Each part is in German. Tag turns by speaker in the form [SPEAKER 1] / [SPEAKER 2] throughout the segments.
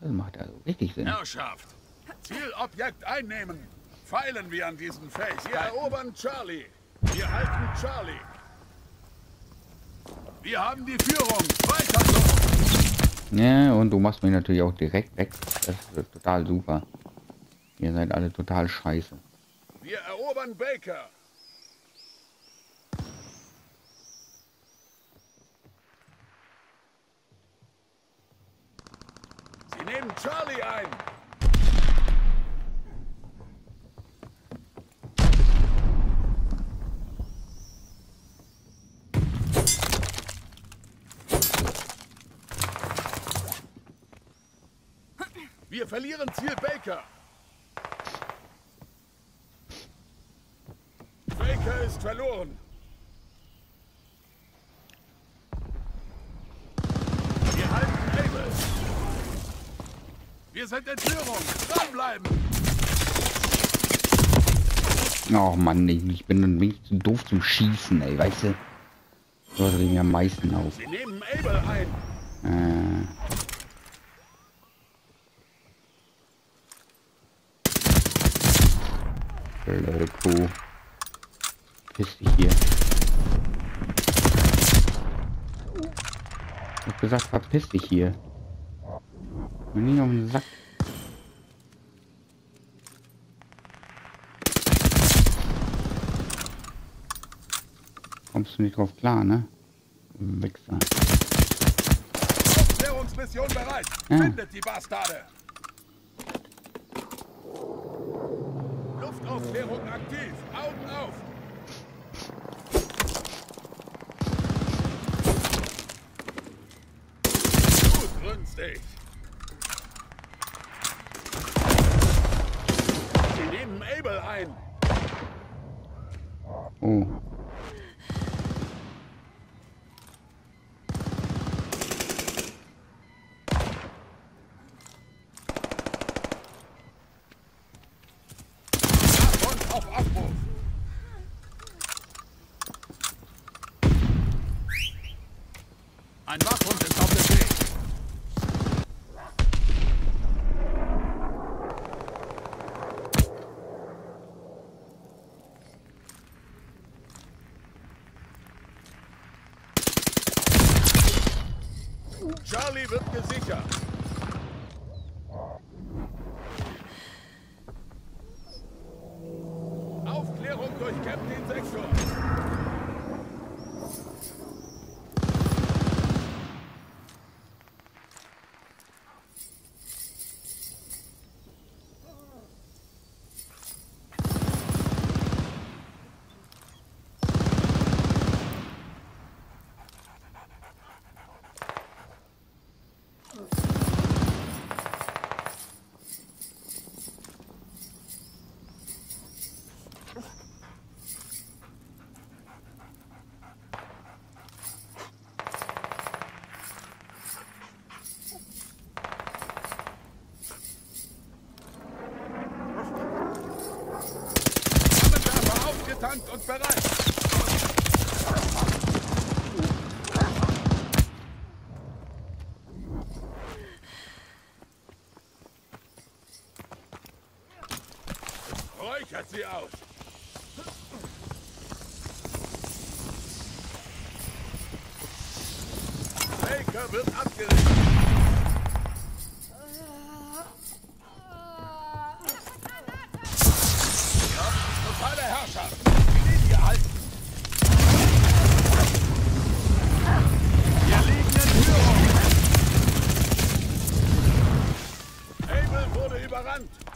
[SPEAKER 1] Das macht also richtig Sinn.
[SPEAKER 2] Herrschaft. Zielobjekt einnehmen. Feilen wir an diesen Fähigkeiten. Wir erobern Charlie. Wir halten Charlie. Wir haben die Führung. Weiter so.
[SPEAKER 1] Ja, und du machst mich natürlich auch direkt weg. Das ist total super. Ihr seid alle total scheiße.
[SPEAKER 2] Wir erobern Baker. Nehmen Charlie ein. Wir verlieren Ziel Baker. Baker ist verloren. Wir halten Able. Wir sind in Führung. Dranbleiben.
[SPEAKER 1] Oh Mann, ich, bin bin ich zu doof zum Schießen, ey, weißt du? So regt mich am meisten auf.
[SPEAKER 2] Sie nehmen Able ein.
[SPEAKER 1] Äh. Blöde Kuh. Piss dich hier. Ich hab gesagt, verpiss dich hier. Mir nicht auf den Sack. Kommst du nicht drauf klar, ne? Wichser.
[SPEAKER 2] Aufklärungsmission bereit.
[SPEAKER 1] Ja.
[SPEAKER 2] Findet die Bastarde. Luftaufklärung aktiv. Augen auf. Gut, rünstig. Sie nehmen Able ein.
[SPEAKER 1] Oh.
[SPEAKER 2] Ein Wachhund ist auf dem Weg. Charlie wird gesichert. Aufgetankt und bereit. Räuchert sie aus. Baker wird abgelegt. Land!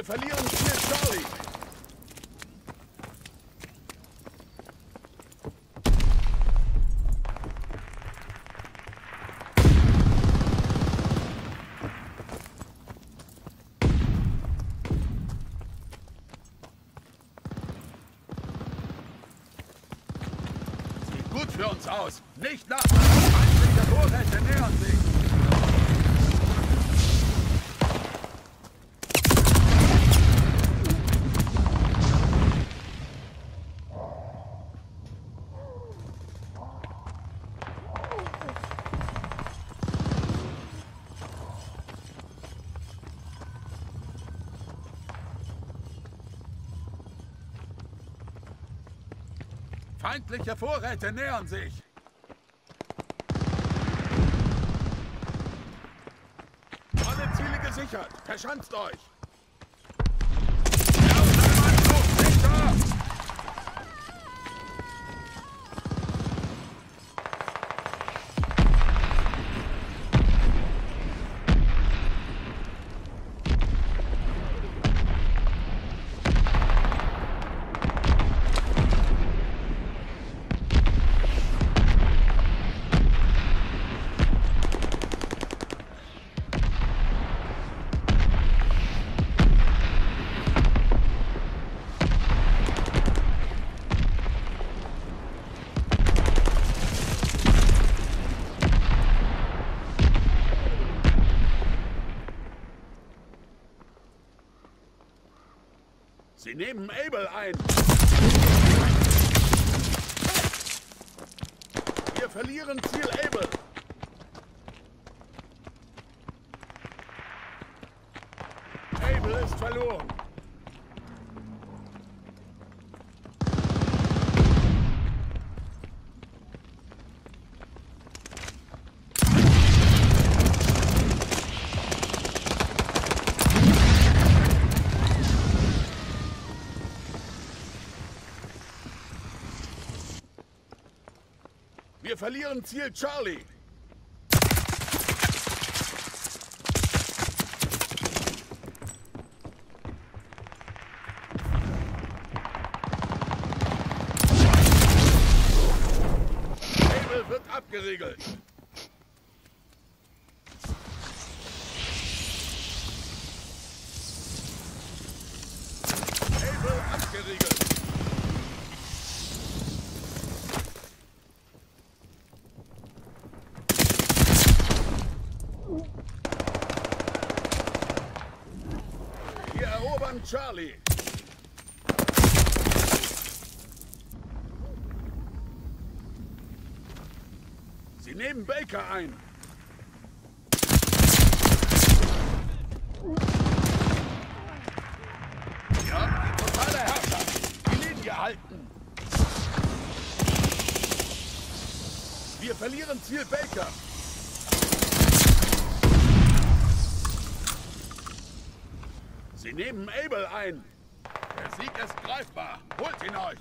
[SPEAKER 2] Wir verlieren Ziel Charlie. Sieht gut für uns aus. Nicht nach. Feindliche Vorräte nähern sich. Feindliche Vorräte nähern sich. Alle Ziele gesichert. Verschanzt euch. Sie nehmen Abel ein. Wir verlieren Ziel Abel ist verloren. Wir verlieren Ziel Charlie. Abel wird abgeriegelt. Abel abgeriegelt. Wir erobern Charlie. Sie nehmen Baker ein. Ja, die totale Herrschaft. Die Linie halten. Wir verlieren Ziel Baker. Sie nehmen Abel ein. Der Sieg ist greifbar. Holt ihn euch.